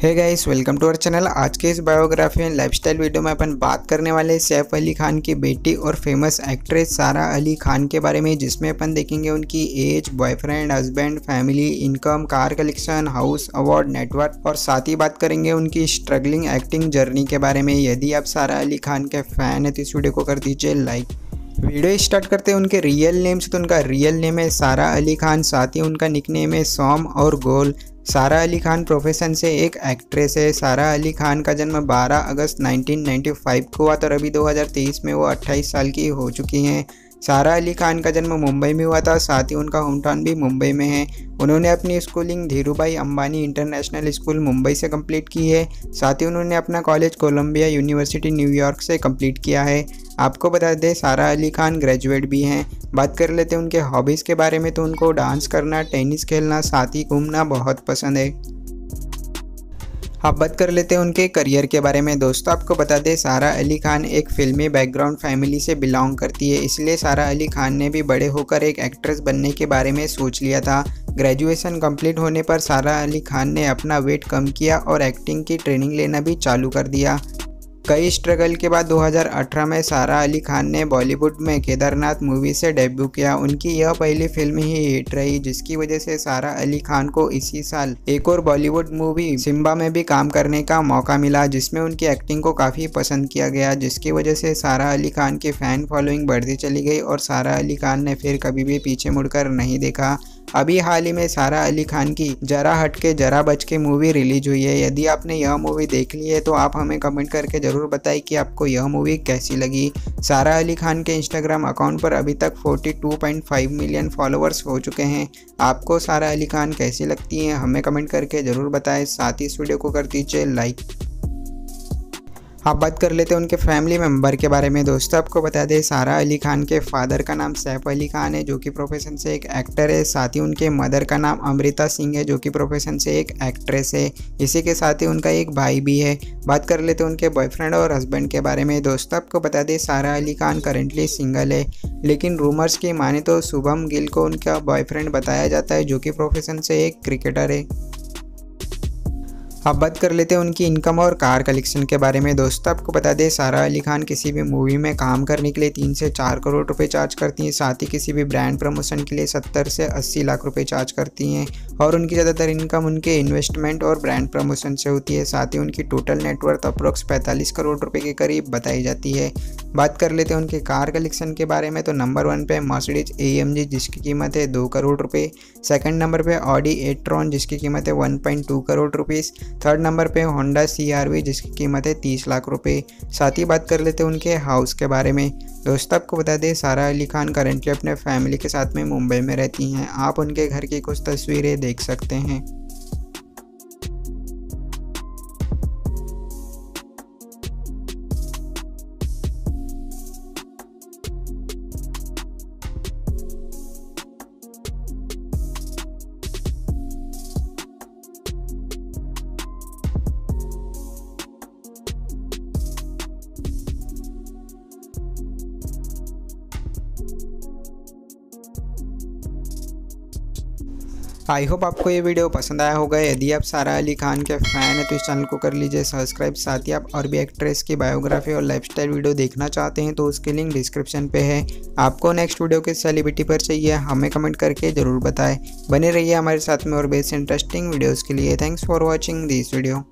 Hi guys welcome to our channel आज के इस बायोग्राफी एंड लाइफस्टाइल वीडियो में अपन बात करने वाले सैफ अली खान की बेटी और फ़ेमस एक्ट्रेस सारा अली खान के बारे में, जिसमें अपन देखेंगे उनकी age boyfriend husband family income car collection house award network और साथ ही बात करेंगे उनकी स्ट्रगलिंग एक्टिंग जर्नी के बारे में। यदि आप सारा अली खान के फ़ैन है तो इस वीडियो को कर दीजिए लाइक वीडियो स्टार्ट करते हैं उनके रियल नेम से तो उनका रियल नेम है सारा अली खान, साथ ही उनका निकनेम है सोम और गोल। सारा अली खान प्रोफेशन से एक एक्ट्रेस है। सारा अली खान का जन्म 12 अगस्त 1995 को हुआ तो अभी 2023 में वो 28 साल की हो चुकी हैं। सारा अली खान का जन्म मुंबई में हुआ था, साथ ही उनका होम टाउन भी मुंबई में है। उन्होंने अपनी schooling Dhirubhai Ambani international school Mumbai से कंप्लीट की है। साथ ही उन्होंने अपना college Columbia university New York से कंप्लीट किया है। आपको बता दें, सारा अली खान ग्रेजुएट भी हैं। बात कर लेते हैं उनके हॉबीज़ के बारे में तो उनको डांस करना टेनिस खेलना, साथ ही घूमना बहुत पसंद है। अब बात कर लेते हैं उनके करियर के बारे में। दोस्तों, आपको बता दें, सारा अली खान एक फिल्मी बैकग्राउंड फैमिली से बिलोंग करती है। इसलिए सारा अली खान ने भी बड़े होकर एक एक्ट्रेस बनने के बारे में सोच लिया था। ग्रेजुएशन कंप्लीट होने पर सारा अली खान ने अपना वेट कम किया और एक्टिंग की ट्रेनिंग लेना भी चालू कर दिया। कई स्ट्रगल के बाद 2018 में सारा अली खान ने बॉलीवुड में केदारनाथ मूवी से डेब्यू किया। उनकी यह पहली फ़िल्म ही हिट रही, जिसकी वजह से सारा अली खान को इसी साल एक और बॉलीवुड मूवी सिम्बा में भी काम करने का मौका मिला, जिसमें उनकी एक्टिंग को काफ़ी पसंद किया गया, जिसकी वजह से सारा अली खान की फ़ैन फॉलोइंग बढ़ती चली गई और सारा अली खान ने फिर कभी भी पीछे मुड़कर नहीं देखा। अभी हाल ही में सारा अली खान की जरा हट के, जरा बच के मूवी रिलीज़ हुई है। यदि आपने यह मूवी देख ली है तो आप हमें कमेंट करके ज़रूर बताएँ कि आपको यह मूवी कैसी लगी। सारा अली खान के इंस्टाग्राम अकाउंट पर अभी तक 42.5 मिलियन फॉलोअर्स हो चुके हैं। आपको सारा अली खान कैसी लगती हैं, हमें कमेंट करके ज़रूर बताएँ। साथ ही इस वीडियो को कर दीजिए लाइक अब बात कर लेते हैं उनके फैमिली मेंबर के बारे में। दोस्तों, आपको बता दें, सारा अली खान के फादर का नाम सैफ अली खान है, जो कि प्रोफेशन से एक एक्टर है। साथ ही उनके मदर का नाम अमृता सिंह है, जो कि प्रोफेशन से एक एक्ट्रेस है। इसी के साथ ही उनका एक भाई भी है। बात कर लेते हैं उनके बॉयफ्रेंड और हस्बैंड के बारे में। दोस्तों, आपको बता दें, सारा अली खान करेंटली सिंगल है। लेकिन रूमर्स की माने तो शुभम गिल को उनका बॉयफ्रेंड बताया जाता है, जो कि प्रोफेशन से एक क्रिकेटर है। अब बात कर लेते हैं उनकी इनकम और कार कलेक्शन के बारे में। दोस्तों, आपको बता दें, सारा अली खान किसी भी मूवी में काम करने के लिए तीन से चार करोड़ रुपए चार्ज करती हैं। साथ ही किसी भी ब्रांड प्रमोशन के लिए सत्तर से अस्सी लाख रुपए चार्ज करती हैं। और उनकी ज़्यादातर इनकम उनके इन्वेस्टमेंट और ब्रांड प्रमोशन से होती है। साथ ही उनकी टोटल नेटवर्थ अप्रोक्स पैंतालीस करोड़ रुपये के करीब बताई जाती है। बात कर लेते हैं उनके कार कलेक्शन के बारे में। तो नंबर वन पे मर्सिडीज ए जिसकी कीमत है दो करोड़ रुपये सेकंड नंबर पे ऑडी एट्रॉन जिसकी कीमत है one point two crore rupees third number पे होंडा सीआरवी जिसकी कीमत है तीस लाख रुपए। साथ ही बात कर लेते हैं उनके हाउस के बारे में। दोस्तों, आपको बता दें, सारा अली खान करंटली अपने फैमिली के साथ में मुंबई में रहती हैं। आप उनके घर की कुछ तस्वीरें देख सकते हैं। आई होप आपको ये वीडियो पसंद आया होगा। यदि आप सारा अली खान के फ़ैन है तो इस चैनल को कर लीजिए सब्सक्राइब। साथ ही आप और भी एक्ट्रेस की बायोग्राफी और लाइफस्टाइल वीडियो देखना चाहते हैं तो उसके लिंक डिस्क्रिप्शन पे है। आपको नेक्स्ट वीडियो किस सेलिब्रिटी पर चाहिए, हमें कमेंट करके ज़रूर बताएँ। बने रहिए हमारे साथ में और बेस्ट इंटरेस्टिंग वीडियोज़ के लिए। Thanks for watching this video.